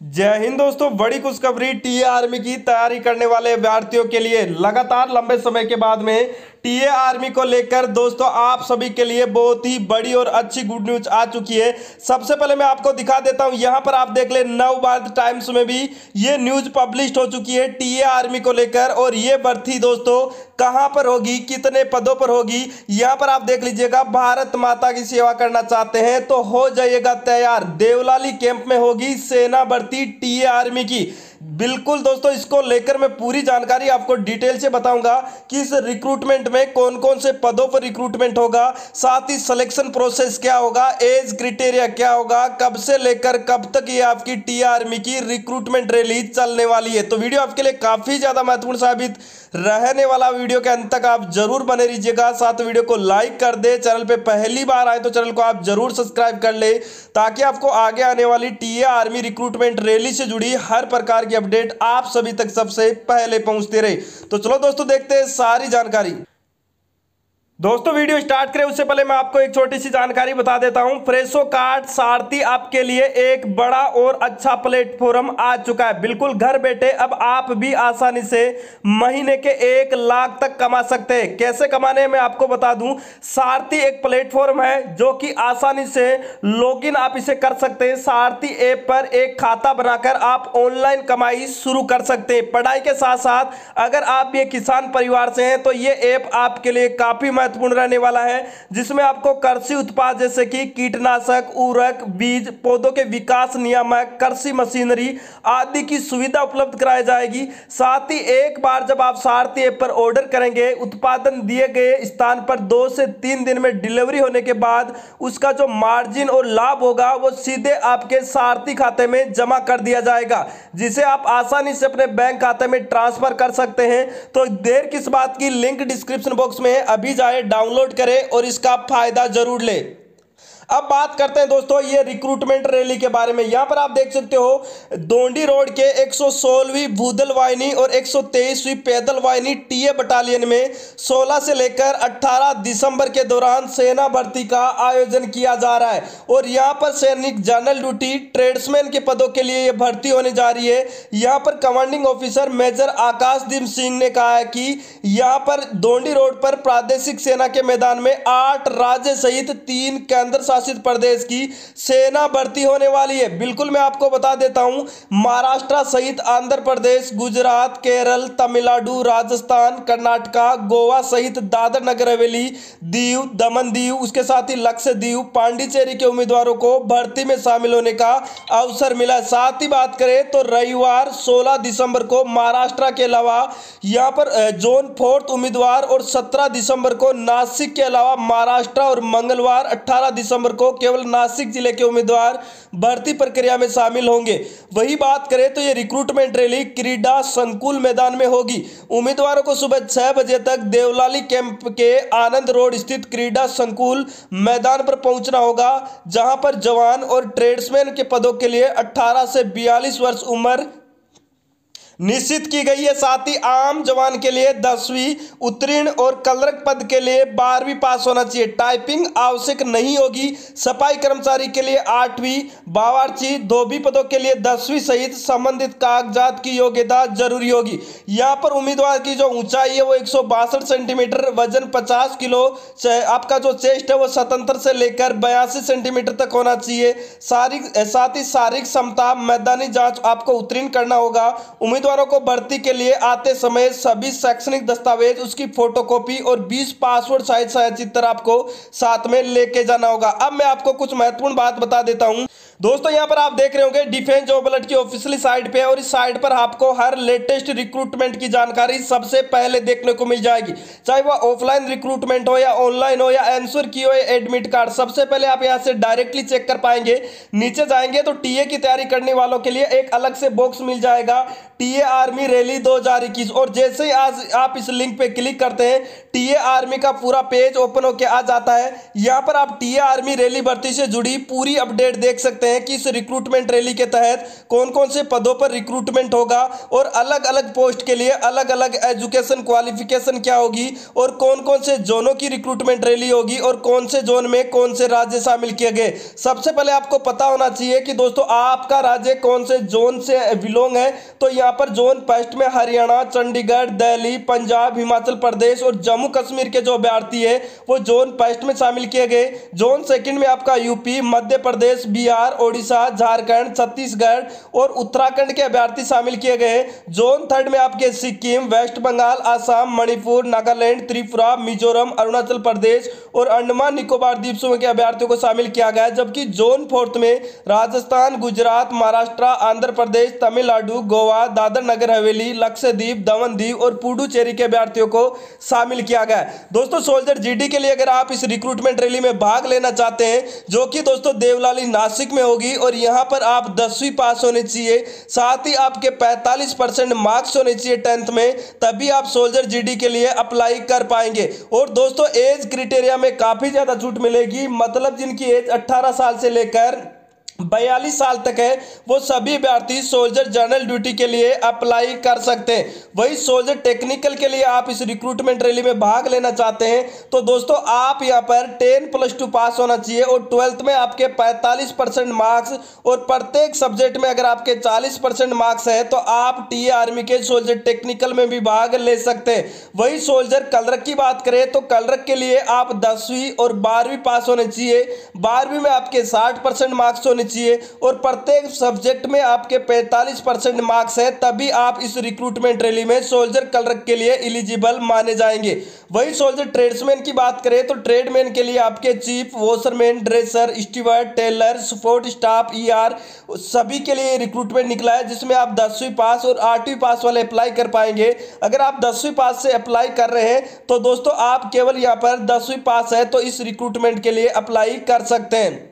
जय हिंद दोस्तों, बड़ी खुशखबरी टी आर्मी की तैयारी करने वाले अभ्यर्थियों के लिए लगातार लंबे समय के बाद में टीए आर्मी को लेकर दोस्तों आप सभी के लिए बहुत ही बड़ी और अच्छी गुड न्यूज़ आ चुकी है। सबसे पहले मैं आपको दिखा देता हूँ, यहाँ पर आप देख ले, नव भारत टाइम्स में भी ये न्यूज़ पब्लिश हो चुकी है टीए आर्मी को लेकर और ये भर्ती दोस्तों कहाँ पर होगी, कितने पदों पर होगी, यहाँ पर आप देख लीजिएगा, भारत माता की सेवा करना चाहते हैं तो हो जाइएगा तैयार। देवलाली कैंप में होगी सेना भर्ती टीए आर्मी की। बिल्कुल दोस्तों, इसको लेकर मैं पूरी जानकारी आपको डिटेल से बताऊँगा कि इस रिक्रूटमेंट में कौन कौन से पदों पर रिक्रूटमेंट होगा, साथ ही सिलेक्शन प्रोसेस क्या होगा एज क्रिटेरिया क्या होगा, कब से लेकर कब तक ये आपकी टी आर्मी की रिक्रूटमेंट रैली चलने वाली है। तो वीडियो आपके लिए काफ़ी ज़्यादा महत्वपूर्ण साबित रहने वाला वीडियो के अंत तक आप ज़रूर बने रहिएगा। साथ वीडियो को लाइक कर दे। चैनल पे पहली बार आए तो चैनल को आप ज़रूर सब्सक्राइब कर ले, ताकि आपको आगे आने वाली टीए आर्मी रिक्रूटमेंट रैली से जुड़ी हर प्रकार की अपडेट आप सभी तक सबसे पहले पहुँचते रहे। तो चलो दोस्तों, देखते हैं सारी जानकारी। दोस्तों, वीडियो स्टार्ट करें। उससे पहले मैं आपको एक छोटी सी जानकारी बता देता हूँ। फ्रेशो कार्ड सारथी आपके लिए एक बड़ा और अच्छा प्लेटफॉर्म आ चुका है। बिल्कुल घर बैठे अब आप भी आसानी से महीने के एक लाख तक कमा सकते हैं। कैसे कमाने मैं आपको बता दूँ। सारथी एक प्लेटफॉर्म है जो कि आसानी से लॉगिन आप इसे कर सकते हैं। सारथी ऐप पर एक खाता बनाकर आप ऑनलाइन कमाई शुरू कर सकते हैं। पढ़ाई के साथ साथ अगर आप ये किसान परिवार से हैं तो ये ऐप आपके लिए काफ़ी महत्वपूर्ण रहने वाला है, जिसमें आपको कृषि उत्पाद जैसे कि कीटनाशक, उर्वरक, बीज, पौधों के विकास नियामक, कृषि मशीनरी आदि की सुविधा उपलब्ध कराई जाएगी। साथ ही एक बार जब आप सारथी ऐप पर ऑर्डर करेंगे, उत्पादन दिए गए स्थान पर दो से तीन दिन में डिलीवरी होने के बाद उसका जो मार्जिन और लाभ होगा, वो सीधे आपके सारथी खाते में जमा कर दिया जाएगा, जिसे आप आसानी से अपने बैंक खाते में ट्रांसफ़र कर सकते हैं। तो देर किस बात की, लिंक डिस्क्रिप्शन बॉक्स में अभी जाए डाउनलोड करें और इसका फ़ायदा ज़रूर लें। अब बात करते हैं दोस्तों ये रिक्रूटमेंट रैली के बारे में। यहाँ पर आप देख सकते हो, दोंडी रोड के 116वीं भूदल वाहिनी और 123वीं पैदल वाहिनी टीए बटालियन में 16 से लेकर 18 दिसंबर के दौरान सेना भर्ती का आयोजन किया जा रहा है। और यहाँ पर सैनिक जनरल ड्यूटी, ट्रेड्समैन के पदों के लिए ये भर्ती होने जा रही है। यहाँ पर commanding officer major Akashdeep Singh ने कहा है कि यहाँ पर दोंडी रोड पर प्रादेशिक सेना के मैदान में आठ राज्य सहित तीन केंद्र शासित प्रदेश की सेना भर्ती होने वाली है। बिल्कुल मैं आपको बता देता हूँ, महाराष्ट्र सहित आंध्र प्रदेश, गुजरात, केरल, तमिलनाडु, राजस्थान, कर्नाटका, गोवा सहित दादर नगर हवेली, दीव, दमन दीव, उसके साथ ही लक्षद्वीप पांडिचेरी के उम्मीदवारों को भर्ती में शामिल होने का अवसर मिला साथ ही बात करें तो रविवार 16 दिसंबर को महाराष्ट्र के अलावा यहाँ पर जोन फोर्थ उम्मीदवार और 17 दिसंबर को नासिक के अलावा महाराष्ट्र और मंगलवार 18 दिसंबर दिसंबर को केवल नासिक ज़िले के उम्मीदवार भर्ती प्रक्रिया में शामिल होंगे। वही बात करें तो ये रिक्रूटमेंट रैली क्रीडा संकुल मैदान में होगी। उम्मीदवारों को सुबह छह बजे तक देवलाली कैंप के आनंद रोड स्थित क्रीडा संकुल मैदान पर पहुँचना होगा, जहाँ पर जवान और ट्रेड्समैन के पदों के लिए 18 से 42 वर्ष उम्र निश्चित की गई है। साथ ही आम जवान के लिए दसवीं, उत्तीर्ण और कलरक पद के लिए बारहवीं पास होना चाहिए। टाइपिंग आवश्यक नहीं होगी। सफ़ाई कर्मचारी के लिए आठवीं, बावर्ची धोबी पदों के लिए दसवीं सहित संबंधित कागजात की योग्यता ज़रूरी होगी। यहाँ पर उम्मीदवार की जो ऊंचाई है, वो एक सौ बासठ सेंटीमीटर, वज़न पचास किलो आपका जो चेस्ट है, वो स्वतंत्र से लेकर बयासी सेंटीमीटर तक होना चाहिए। शारीरिक साथ ही शारीरिक क्षमता, मैदानी जाँच आपको उत्तीर्ण करना होगा। उम्मीदवार उम्मीदवारों को भर्ती के लिए आते समय सभी शैक्षणिक दस्तावेज़, उसकी फोटोकॉपी और 20 पासवर्ड साइज़ चित्र आपको साथ में लेके जाना होगा। अब मैं आपको कुछ महत्वपूर्ण बात बता देता हूँ। दोस्तों, यहाँ पर आप देख रहे होंगे, डिफेंस जॉब अलर्ट की ऑफिशियली साइट पे और इस साइट पर आपको हर लेटेस्ट रिक्रूटमेंट की जानकारी सबसे पहले देखने को मिल जाएगी। चाहे वह ऑफलाइन रिक्रूटमेंट हो या ऑनलाइन हो या एंसर की हो या एडमिट कार्ड, सबसे पहले आप यहाँ से डायरेक्टली चेक कर पाएँगे। नीचे जाएँगे तो टीए की तैयारी करने वालों के लिए एक अलग से बॉक्स मिल जाएगा। टीए टीए आर्मी रैली 2021 और जैसे ही आज आप इस लिंक पे क्लिक करते हैं, टीए आर्मी का पूरा पेज ओपन होकर आ जाता है। यहाँ पर आप टीए आर्मी रैली भर्ती से जुड़ी पूरी अपडेट देख सकते हैं कि इस रिक्रूटमेंट रैली के तहत कौन कौन से पदों पर रिक्रूटमेंट होगा और अलग अलग पोस्ट के लिए अलग अलग एजुकेशन क्वालिफिकेशन क्या होगी और कौन कौन से जोनों की रिक्रूटमेंट रैली होगी और कौन से जोन में कौन से राज्य शामिल किए गए। सबसे पहले आपको पता होना चाहिए कि दोस्तों, आपका राज्य कौन से जोन से बिलोंग है तो यहाँ पर जोन फ़र्स्ट में हरियाणा, चंडीगढ़, दिल्ली, पंजाब, हिमाचल प्रदेश और जम्मू कश्मीर के जो अभ्यर्थी है, वो जोन फ़र्स्ट में शामिल किए गए। जोन सेकंड में आपका यूपी मध्य प्रदेश, बिहार, ओडिशा, झारखंड, छत्तीसगढ़ और उत्तराखंड के अभ्यर्थी शामिल किए गए जोन थर्ड में आपके सिक्किम, वेस्ट बंगाल, आसाम, मणिपुर, नागालैंड, त्रिपुरा, मिजोरम, अरुणाचल प्रदेश और अंडमान निकोबार द्वीप समूह के अभ्यर्थियों को शामिल किया गया जबकि जोन फोर्थ में राजस्थान, गुजरात, महाराष्ट्र, आंध्र प्रदेश, तमिलनाडु, गोवा दादर नगर हवेली, लक्षद्वीप दमन दीव और पुडुचेरी के अभ्यर्थियों को शामिल किया गया। दोस्तों, सोल्जर जीडी के लिए अगर आप इस रिक्रूटमेंट रैली में भाग लेना चाहते हैं, जो कि दोस्तों देवलाली नासिक में होगी और यहाँ पर आप दसवीं पास होने चाहिए, साथ ही आपके 45 परसेंट मार्क्स होने चाहिए टेंथ में, तभी आप सोल्जर जीडी के लिए अप्लाई कर पाएँगे। और दोस्तों एज क्रिटेरिया में काफ़ी ज़्यादा छूट मिलेगी मतलब जिनकी एज 18 साल से लेकर बयालीस साल तक है, वो सभी अभ्यर्थी सोल्जर जनरल ड्यूटी के लिए अप्लाई कर सकते हैं। वही सोल्जर टेक्निकल के लिए आप इस रिक्रूटमेंट रैली में भाग लेना चाहते हैं तो दोस्तों आप यहाँ पर टेन प्लस टू पास होना चाहिए और ट्वेल्थ में आपके पैंतालीस परसेंट मार्क्स और प्रत्येक सब्जेक्ट में अगर आपके चालीस परसेंट मार्क्स है तो आप टी आर्मी के सोल्जर टेक्निकल में भी भाग ले सकते हैं। वही सोल्जर कलरक की बात करें तो कलरक के लिए आप दसवीं और बारहवीं पास होने चाहिए। बारहवीं में आपके साठ मार्क्स होने चाहिए और प्रत्येक सब्जेक्ट में आपके 45 परसेंट मार्क्स है, तभी आप इस रिक्रूटमेंट रैली में सोल्जर कलरक के लिए एलिजिबल माने जाएँगे। वही सोल्जर ट्रेड्समैन की बात करें तो ट्रेडमैन के लिए आपके chief washerman dresser steward tailor support staff ER सभी के लिए रिक्रूटमेंट निकला है, जिसमें आप दसवीं पास और आठवीं पास वाले अप्लाई कर पाएँगे। अगर आप दसवीं पास से अप्लाई कर रहे हैं तो दोस्तों आप केवल यहाँ पर दसवीं पास है तो इस रिक्रूटमेंट के लिए अप्लाई कर सकते हैं।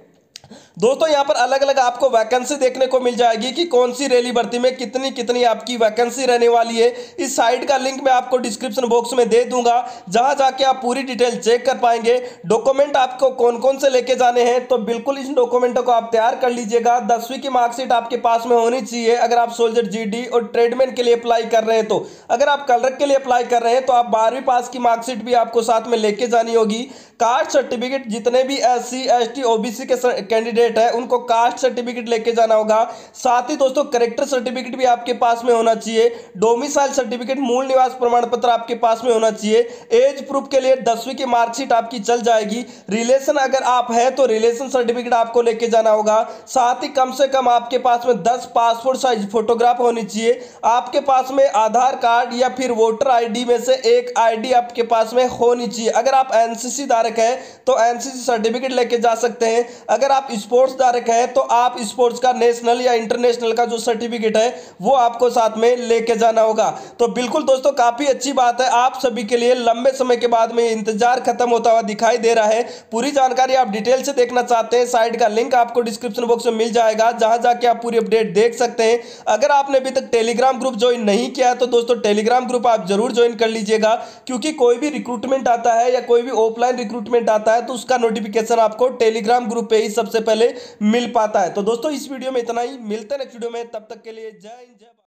दोस्तों, यहाँ पर अलग अलग आपको वैकेंसी देखने को मिल जाएगी कि कौन सी रैली भर्ती में कितनी कितनी आपकी वैकेंसी रहने वाली है। इस साइट का लिंक मैं आपको डिस्क्रिप्शन बॉक्स में दे दूँगा, जहाँ जाके आप पूरी डिटेल चेक कर पाएँगे। डॉक्यूमेंट आपको कौन कौन से लेके जाने हैं तो बिल्कुल इन डॉक्यूमेंटों को आप तैयार कर लीजिएगा। दसवीं की मार्कशीट आपके पास में होनी चाहिए। अगर आप सोल्जर जीडी और ट्रेडमैन के लिए अप्लाई कर रहे हैं तो अगर आप कलरक के लिए अप्लाई कर रहे हैं तो आप बारहवीं पास की मार्कशीट भी आपको साथ में लेके जानी होगी। कास्ट सर्टिफिकेट जितने भी S C S T OBC के कैंडिडेट है, उनको कास्ट सर्टिफिकेट लेके जाना होगा। साथ ही दोस्तों, करेक्टर सर्टिफिकेट भी आपके पास में होना चाहिए। डोमिसाइल सर्टिफिकेट, मूल निवास प्रमाण पत्र आपके पास में होना चाहिए। एज प्रूफ के लिए दसवीं की मार्कशीट आपकी चल जाएगी। रिलेशन अगर आप है तो रिलेशन सर्टिफिकेट आपको लेके जाना होगा। साथ ही कम से कम आपके पास में दस पासपोर्ट साइज़ फोटोग्राफ होनी चाहिए। आपके पास में आधार कार्ड या फिर वोटर आईडी में से एक आईडी आपके पास में होनी चाहिए। अगर आप एनसीसी धारक धारक है तो एनसीसी सर्टिफिकेट लेके जा सकते हैं। अगर आप स्पोर्ट्स धारक है तो आप स्पोर्ट्स का नेशनल या इंटरनेशनल का जो सर्टिफिकेट है, वो आपको साथ में लेके जाना होगा। तो बिल्कुल दोस्तों, काफ़ी अच्छी बात है। आप सभी के लिए लंबे समय के बाद में इंतज़ार खत्म होता हुआ दिखाई दे रहा है। पूरी जानकारी आप डिटेल से देखना चाहते हैं। साइट का लिंक आपको डिस्क्रिप्शन बॉक्स में मिल जाएगा, जहाँ जाके आप पूरी अपडेट देख सकते हैं। अगर आपने अभी तक टेलीग्राम ग्रुप ज्वाइन नहीं किया है तो दोस्तों टेलीग्राम ग्रुप आप ज़रूर ज्वाइन कर लीजिएगा, क्योंकि कोई भी रिक्रूटमेंट आता है या कोई भी ऑफलाइन रिक्रूट रिक्रूटमेंट आता है तो उसका नोटिफिकेशन आपको टेलीग्राम ग्रुप पे ही सबसे पहले मिल पाता है। तो दोस्तों, इस वीडियो में इतना ही। मिलते हैं नेक्स्ट वीडियो में। तब तक के लिए जय जय